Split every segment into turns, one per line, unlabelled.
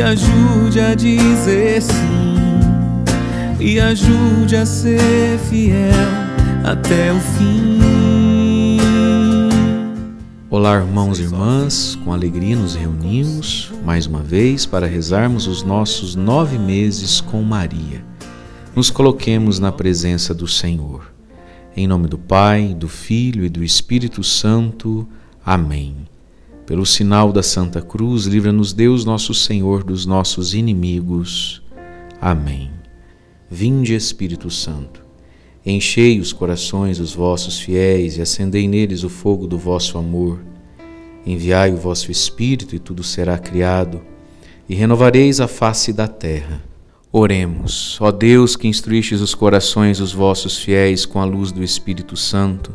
Me ajude a dizer sim, me ajude a ser fiel até o fim.
Olá, irmãos e irmãs, com alegria nos reunimos mais uma vez para rezarmos os nossos nove meses com Maria. Nos coloquemos na presença do Senhor. Em nome do Pai, do Filho e do Espírito Santo. Amém. Pelo sinal da Santa Cruz, livra-nos Deus, nosso Senhor, dos nossos inimigos. Amém. Vinde, Espírito Santo, enchei os corações dos vossos fiéis e acendei neles o fogo do vosso amor. Enviai o vosso Espírito e tudo será criado, e renovareis a face da terra. Oremos, ó Deus que instruístes os corações dos vossos fiéis com a luz do Espírito Santo,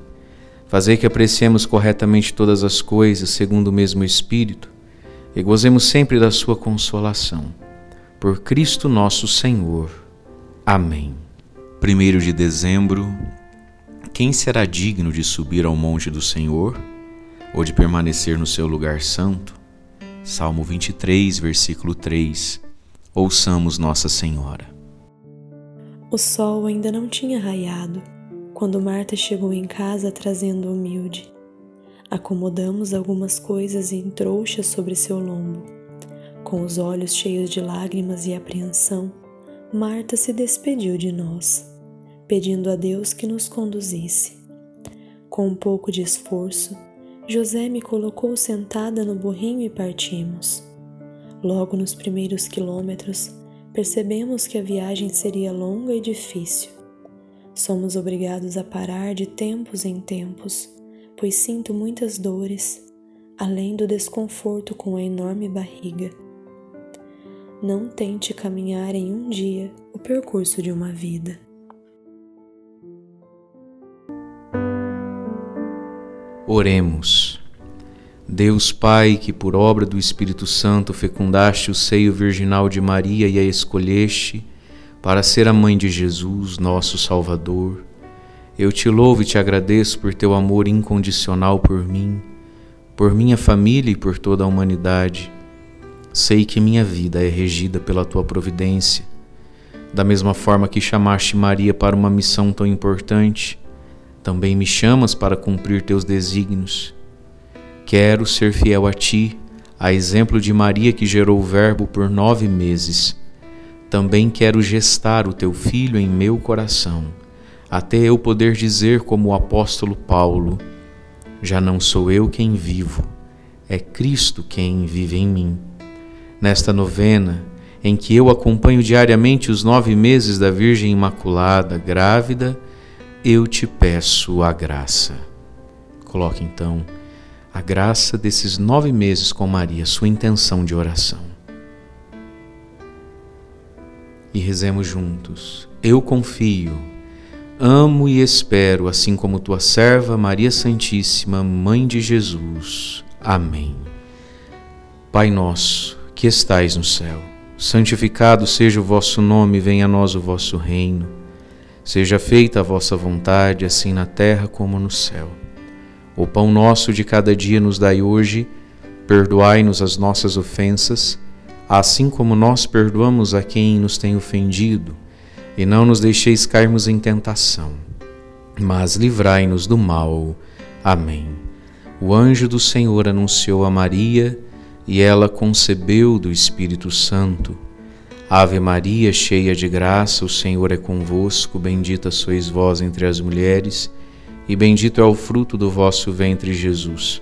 fazei que apreciemos corretamente todas as coisas segundo o mesmo Espírito e gozemos sempre da sua consolação. Por Cristo nosso Senhor. Amém. Primeiro de dezembro, quem será digno de subir ao monte do Senhor ou de permanecer no seu lugar santo? Salmo 23, versículo 3. Ouçamos Nossa Senhora.
O sol ainda não tinha raiado quando Marta chegou em casa trazendo humilde. Acomodamos algumas coisas em trouxa sobre seu lombo. Com os olhos cheios de lágrimas e apreensão, Marta se despediu de nós, pedindo a Deus que nos conduzisse. Com um pouco de esforço, José me colocou sentada no burrinho e partimos. Logo nos primeiros quilômetros, percebemos que a viagem seria longa e difícil. Somos obrigados a parar de tempos em tempos, pois sinto muitas dores, além do desconforto com a enorme barriga. Não tente caminhar em um dia o percurso de uma vida.
Oremos. Deus Pai, que por obra do Espírito Santo fecundaste o seio virginal de Maria e a escolheste para ser a mãe de Jesus, nosso Salvador, eu te louvo e te agradeço por teu amor incondicional por mim, por minha família e por toda a humanidade. Sei que minha vida é regida pela tua providência. Da mesma forma que chamaste Maria para uma missão tão importante, também me chamas para cumprir teus desígnios Quero ser fiel a ti, a exemplo de Maria que gerou o Verbo por nove meses. Também quero gestar o teu filho em meu coração, até eu poder dizer, como o apóstolo Paulo: Já não sou eu quem vivo, é Cristo quem vive em mim. Nesta novena, em que eu acompanho diariamente os nove meses da Virgem Imaculada, grávida, eu te peço a graça. Coloque então a graça desses nove meses com Maria, sua intenção de oração. E rezemos juntos. Eu confio, amo e espero, assim como tua serva Maria Santíssima, Mãe de Jesus. Amém. Pai nosso, que estais no céu, santificado seja o vosso nome, venha a nós o vosso reino. Seja feita a vossa vontade, assim na terra como no céu. O pão nosso de cada dia nos dai hoje, perdoai-nos as nossas ofensas, assim como nós perdoamos a quem nos tem ofendido, e não nos deixeis cairmos em tentação, mas livrai-nos do mal. Amém. O anjo do Senhor anunciou a Maria, e ela concebeu do Espírito Santo. Ave Maria, cheia de graça, o Senhor é convosco, bendita sois vós entre as mulheres, e bendito é o fruto do vosso ventre, Jesus.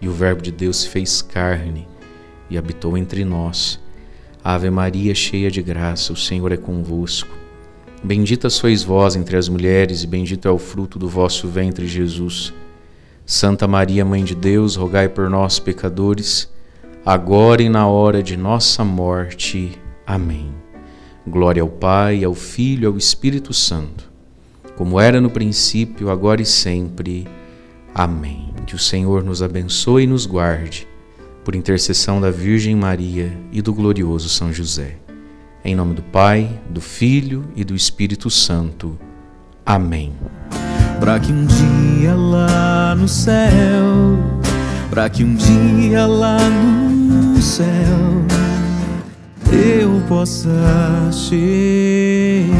E o Verbo de Deus fez carne e habitou entre nós. Ave Maria, cheia de graça, o Senhor é convosco. Bendita sois vós entre as mulheres, e bendito é o fruto do vosso ventre, Jesus. Santa Maria, Mãe de Deus, rogai por nós, pecadores, agora e na hora de nossa morte. Amém. Glória ao Pai, ao Filho e ao Espírito Santo, como era no princípio, agora e sempre. Amém. Que o Senhor nos abençoe e nos guarde, por intercessão da Virgem Maria e do glorioso São José. Em nome do Pai, do Filho e do Espírito Santo. Amém.
Para que um dia lá no céu, para que um dia lá no céu eu possa chegar.